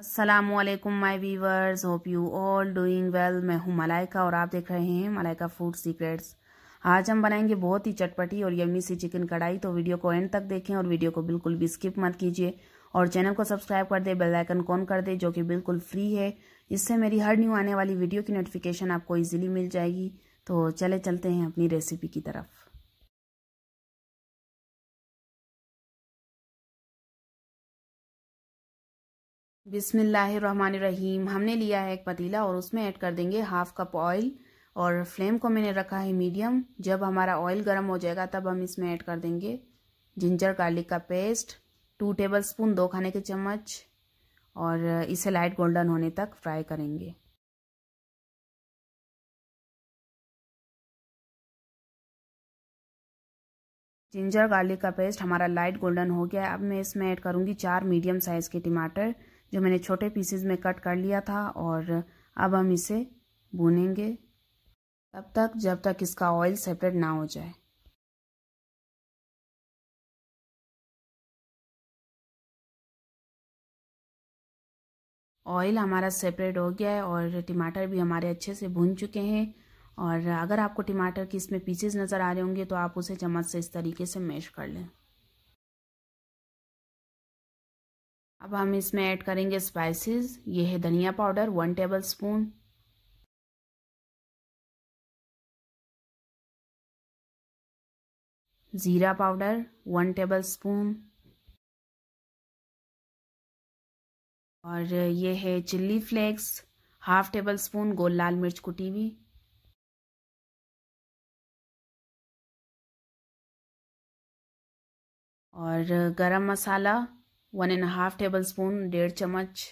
असलकुम my viewers hope you all doing well मैं हूँ मलाइका और आप देख रहे हैं मलाइका फ़ूड सीक्रेट्स आज हम बनाएँगे बहुत ही चटपटी और यमी सी चिकन कढ़ाई तो वीडियो को एंड तक देखें और वीडियो को बिल्कुल भी स्किप मत कीजिए। और चैनल को सब्सक्राइब कर दे बेल आइकन कॉन कर दे, जो कि बिल्कुल फ्री है। इससे मेरी हर न्यू आने वाली वीडियो की नोटिफिकेशन आपको ईजिली मिल जाएगी। तो चले चलते हैं अपनी रेसिपी की तरफ़। बिसमीम हमने लिया है एक पतीला और उसमें ऐड कर देंगे हाफ़ कप ऑयल और फ्लेम को मैंने रखा है मीडियम। जब हमारा ऑयल गर्म हो जाएगा, तब हम इसमें ऐड कर देंगे जिंजर गार्लिक का पेस्ट, टू टेबल स्पून दो खाने के चम्मच और इसे लाइट गोल्डन होने तक फ्राई करेंगे। जिंजर गार्लिक का पेस्ट हमारा लाइट गोल्डन हो गया है। अब मैं इसमें ऐड करूँगी चार मीडियम साइज़ के टमाटर। जो मैंने छोटे पीसेस में कट कर लिया था और अब हम इसे भूनेंगे तब तक, जब तक इसका ऑयल सेपरेट ना हो जाए। ऑयल हमारा सेपरेट हो गया है और टमाटर भी हमारे अच्छे से भून चुके हैं। और अगर आपको टमाटर की इसमें पीसेस नज़र आ रहे होंगे तो आप उसे चम्मच से इस तरीके से मैश कर लें। अब हम इसमें ऐड करेंगे स्पाइसेस ये है धनिया पाउडर वन टेबल स्पून ज़ीरा पाउडर वन टेबल स्पून और ये है chilli flakes half tablespoon गोल लाल मिर्च कुटी हुई। और गरम मसाला one and half tablespoon डेढ़ चम्मच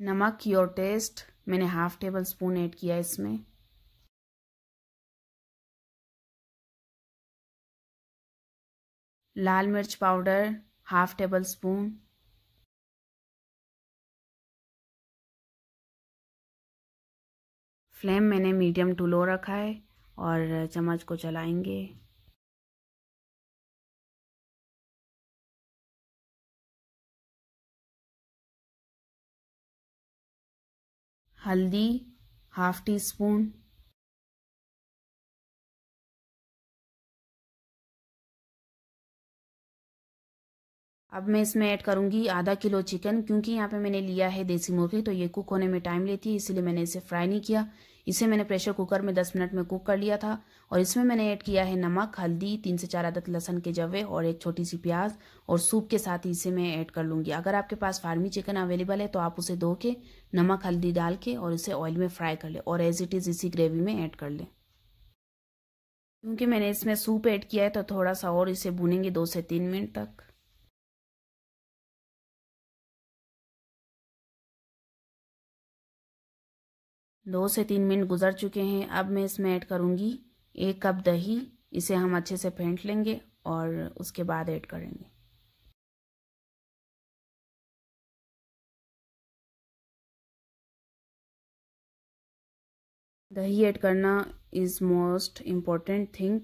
नमक, योर टेस्ट। मैंने हाफ़ टेबल स्पून ऐड किया इसमें। लाल मिर्च powder, half tablespoon flame मैंने मीडियम टू लो रखा है और चम्मच को चलाएँगे। हल्दी हाफ़ टी स्पून अब मैं इसमें ऐड करूँगी आधा किलो चिकन क्योंकि यहाँ पे मैंने लिया है देसी मुर्गी तो ये कुक होने में टाइम लेती है, इसलिए मैंने इसे फ्राई नहीं किया। इसे मैंने प्रेशर कुकर में 10 मिनट में कुक कर लिया था और इसमें मैंने ऐड किया है नमक, हल्दी, तीन से चार अदद लहसन के जवे और एक छोटी सी प्याज और सूप के साथ ही इसे मैं ऐड कर लूँगी। अगर आपके पास फार्मी चिकन अवेलेबल है तो आप उसे धो के, नमक, हल्दी डाल के और इसे ऑयल में फ्राई कर ले और एज इट इज़ इसी ग्रेवी में ऐड कर लें। क्योंकि मैंने इसमें सूप ऐड किया है तो थोड़ा सा और इसे भूनेंगे दो से तीन मिनट तक। दो से तीन मिनट गुजर चुके हैं, अब मैं इसमें ऐड करूँगी एक कप दही, इसे हम अच्छे से फेंट लेंगे और उसके बाद ऐड करेंगे। दही ऐड करना इज़ मोस्ट इंपॉर्टेंट थिंग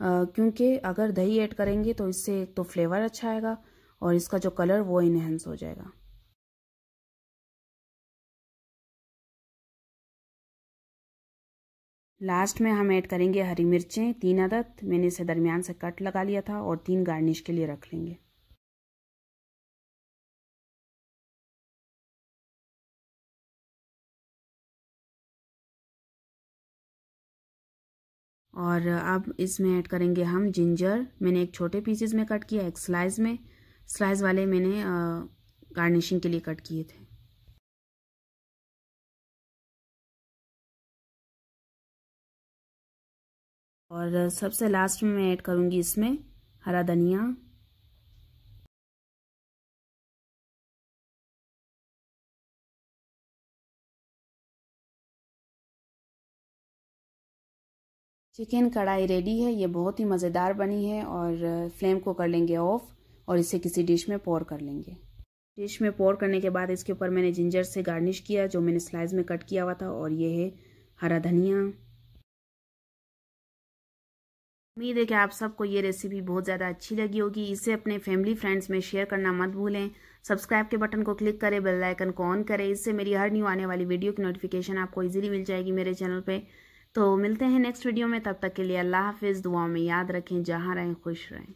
क्योंकि अगर दही ऐड करेंगे तो इससे एक तो फ्लेवर अच्छा आएगा और इसका जो कलर वो इन्हेंस हो जाएगा। लास्ट में हम ऐड करेंगे हरी मिर्चें, तीन अदद, मैंने इसे दरमियान से कट लगा लिया था और तीन गार्निश के लिए रख लेंगे। और अब इसमें ऐड करेंगे हम जिंजर। मैंने एक छोटे पीसेस में कट किया, एक स्लाइस में। स्लाइस वाले मैंने गार्निशिंग के लिए कट किए थे। और सबसे लास्ट में मैं ऐड करूँगी इसमें हरा धनिया। चिकन कढ़ाई रेडी है, ये बहुत ही मज़ेदार बनी है और फ्लेम को कर लेंगे ऑफ़ और इसे किसी डिश में पोर कर लेंगे। डिश में पोर करने के बाद इसके ऊपर मैंने जिंजर से गार्निश किया, जो मैंने स्लाइस में कट किया हुआ था और ये है हरा धनिया। उम्मीद है कि आप सबको ये रेसिपी बहुत ज़्यादा अच्छी लगी होगी। इसे अपने फैमिली फ्रेंड्स में शेयर करना मत भूलें। सब्सक्राइब के बटन को क्लिक करें बेल आइकन को ऑन करें। इससे मेरी हर न्यू आने वाली वीडियो की नोटिफिकेशन आपको इजीली मिल जाएगी मेरे चैनल पे। तो मिलते हैं नेक्स्ट वीडियो में। तब तक के लिए अल्लाह हाफिज़। दुआ में याद रखें, जहाँ रहें, खुश रहें।